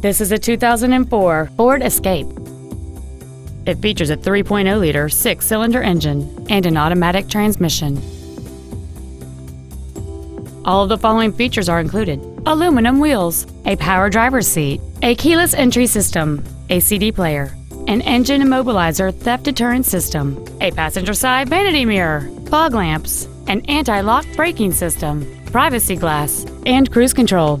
This is a 2004 Ford Escape. It features a 3.0-liter six-cylinder engine and an automatic transmission. All of the following features are included. Aluminum wheels, a power driver's seat, a keyless entry system, a CD player, an engine immobilizer theft deterrent system, a passenger side vanity mirror, fog lamps, an anti-lock braking system, privacy glass, and cruise control.